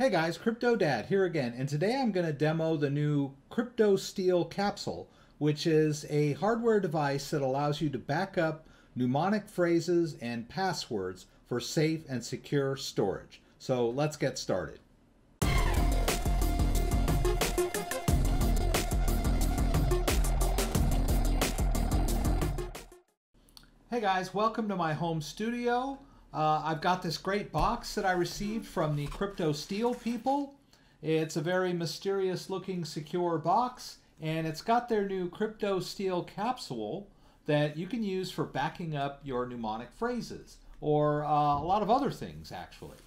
Hey guys, Crypto Dad here again, and today I'm going to demo the new Cryptosteel capsule, which is a hardware device that allows you to back up mnemonic phrases and passwords for safe and secure storage. So let's get started. Hey guys, welcome to my home studio. Uh, I've got this great box that I received from the Cryptosteel people. It's a very mysterious looking secure box and it's got their new Cryptosteel capsule that you can use for backing up your mnemonic phrases or uh, a lot of other things actually.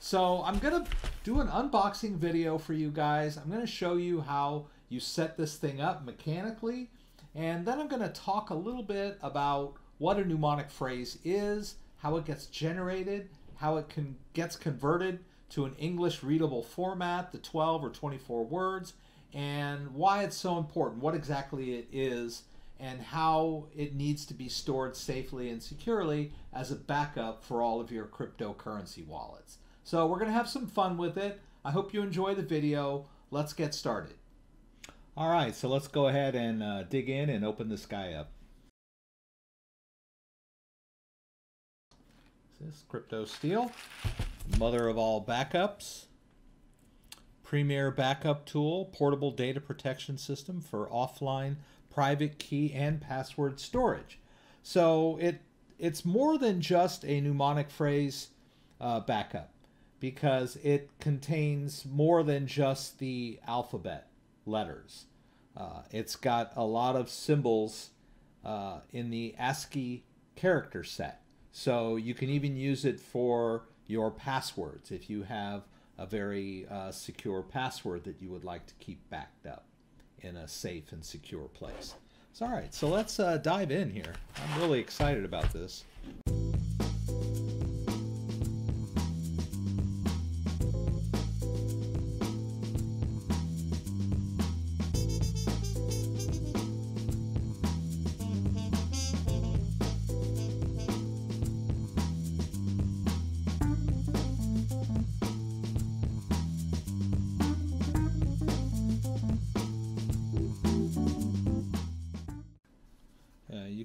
So I'm going to do an unboxing video for you guys. I'm going to show you how you set this thing up mechanically and then I'm going to talk a little bit about what a mnemonic phrase is how it gets generated, how it can, gets converted to an English readable format, the 12 or 24 words, and why it's so important, what exactly it is, and how it needs to be stored safely and securely as a backup for all of your cryptocurrency wallets. So we're going to have some fun with it. I hope you enjoy the video. Let's get started. All right, so let's go ahead and uh, dig in and open this guy up. This Cryptosteel, mother of all backups. Premier backup tool, portable data protection system for offline private key and password storage. So it it's more than just a mnemonic phrase uh, backup because it contains more than just the alphabet letters. Uh, it's got a lot of symbols uh, in the ASCII character set. So you can even use it for your passwords if you have a very uh, secure password that you would like to keep backed up in a safe and secure place. So, all right, so let's uh, dive in here. I'm really excited about this.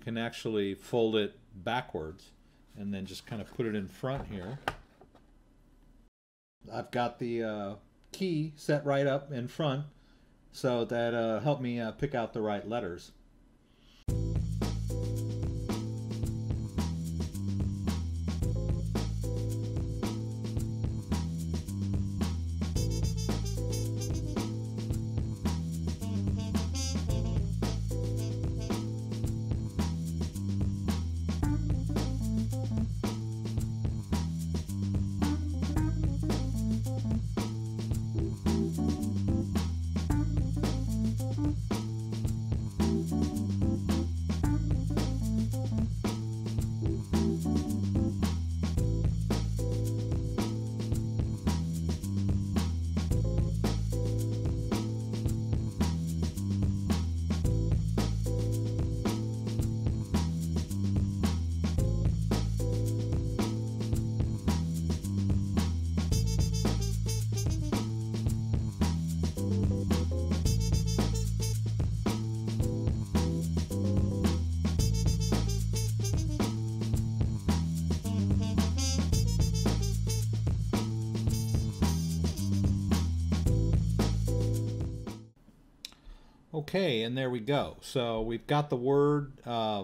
Can actually fold it backwards and then just kind of put it in front here. I've got the uh, key set right up in front so that uh, helped me uh, pick out the right letters. Okay, and there we go. So we've got the word uh,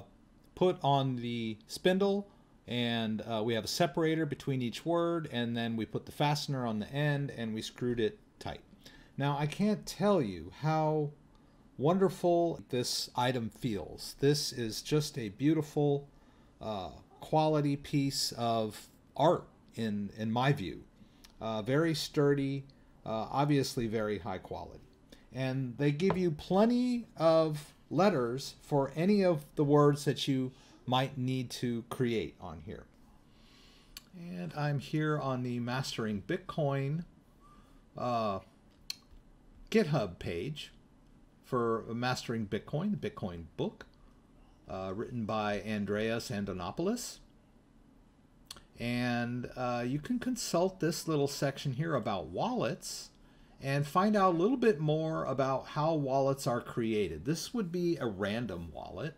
put on the spindle, and uh, we have a separator between each word, and then we put the fastener on the end, and we screwed it tight. Now, I can't tell you how wonderful this item feels. This is just a beautiful uh, quality piece of art in, in my view. Uh, very sturdy, uh, obviously very high quality and they give you plenty of letters for any of the words that you might need to create on here. And I'm here on the Mastering Bitcoin uh, GitHub page for Mastering Bitcoin, the Bitcoin book, uh, written by Andreas Antonopoulos. And uh, you can consult this little section here about wallets and find out a little bit more about how wallets are created. This would be a random wallet.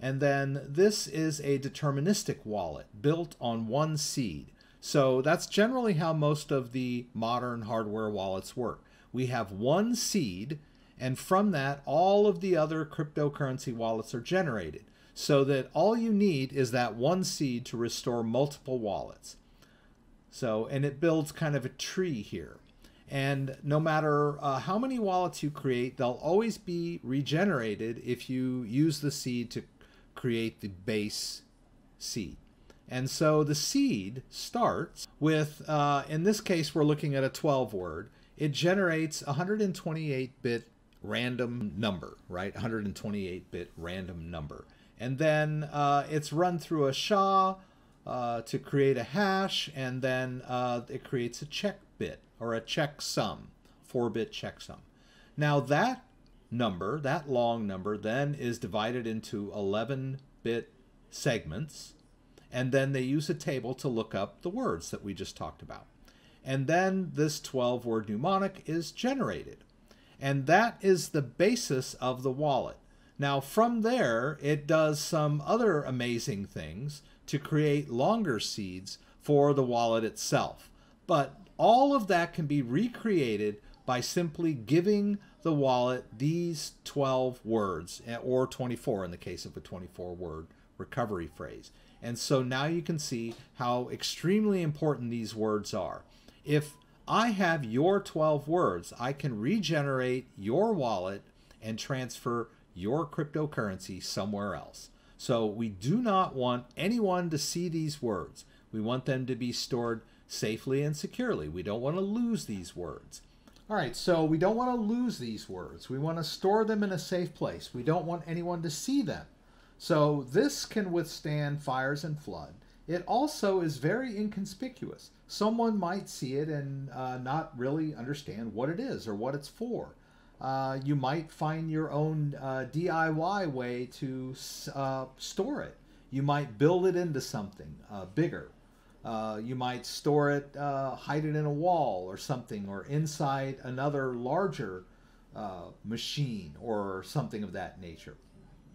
And then this is a deterministic wallet built on one seed. So that's generally how most of the modern hardware wallets work. We have one seed, and from that, all of the other cryptocurrency wallets are generated. So that all you need is that one seed to restore multiple wallets. So, and it builds kind of a tree here. And no matter uh, how many wallets you create, they'll always be regenerated if you use the seed to create the base seed. And so the seed starts with, uh, in this case, we're looking at a 12 word. It generates 128 bit random number, right? 128 bit random number. And then uh, it's run through a SHA uh, to create a hash, and then uh, it creates a check bit or a checksum, 4 bit checksum. Now that number, that long number, then is divided into 11 bit segments and then they use a table to look up the words that we just talked about. And then this 12 word mnemonic is generated. And that is the basis of the wallet. Now, from there, it does some other amazing things to create longer seeds for the wallet itself. But all of that can be recreated by simply giving the wallet these 12 words, or 24 in the case of a 24 word recovery phrase. And so now you can see how extremely important these words are. If I have your 12 words, I can regenerate your wallet and transfer your cryptocurrency somewhere else. So we do not want anyone to see these words. We want them to be stored safely and securely. We don't want to lose these words. All right, so we don't want to lose these words. We want to store them in a safe place. We don't want anyone to see them. So this can withstand fires and flood. It also is very inconspicuous. Someone might see it and uh, not really understand what it is or what it's for. Uh, you might find your own uh, DIY way to uh, store it. You might build it into something uh, bigger. Uh, you might store it, hide it in a wall or something, or inside another larger machine or something of that nature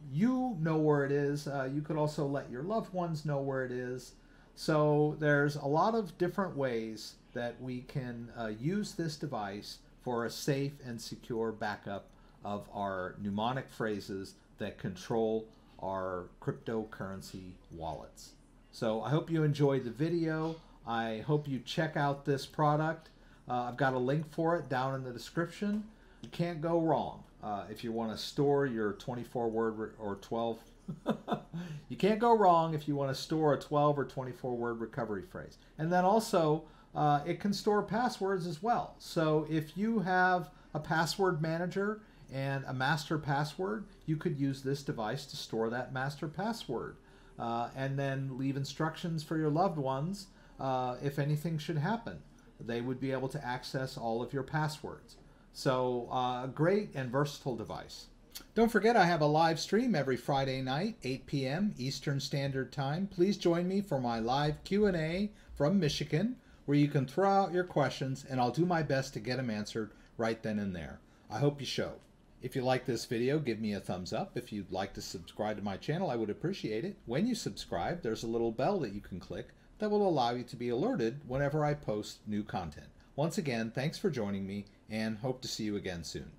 you know where it is. You could also let your loved ones know where it is. So there's a lot of different ways that we can use this device for a safe and secure backup of our mnemonic phrases that control our cryptocurrency wallets. So I hope you enjoyed the video. I hope you check out this product. Uh, I've got a link for it down in the description. You can't go wrong. Uh, if you want to store your 24 word or 12 you can't go wrong if you want to store a 12 or 24 word recovery phrase and then also uh, it can store passwords as well so if you have a password manager and a master password you could use this device to store that master password uh, and then leave instructions for your loved ones uh, if anything should happen they would be able to access all of your passwords so, uh, great and versatile device. Don't forget, I have a live stream every Friday night, 8 p.m. Eastern Standard Time. Please join me for my live Q&A from Michigan, where you can throw out your questions, and I'll do my best to get them answered right then and there. I hope you show. If you like this video, give me a thumbs up. If you'd like to subscribe to my channel, I would appreciate it. When you subscribe, there's a little bell that you can click that will allow you to be alerted whenever I post new content. Once again, thanks for joining me and hope to see you again soon.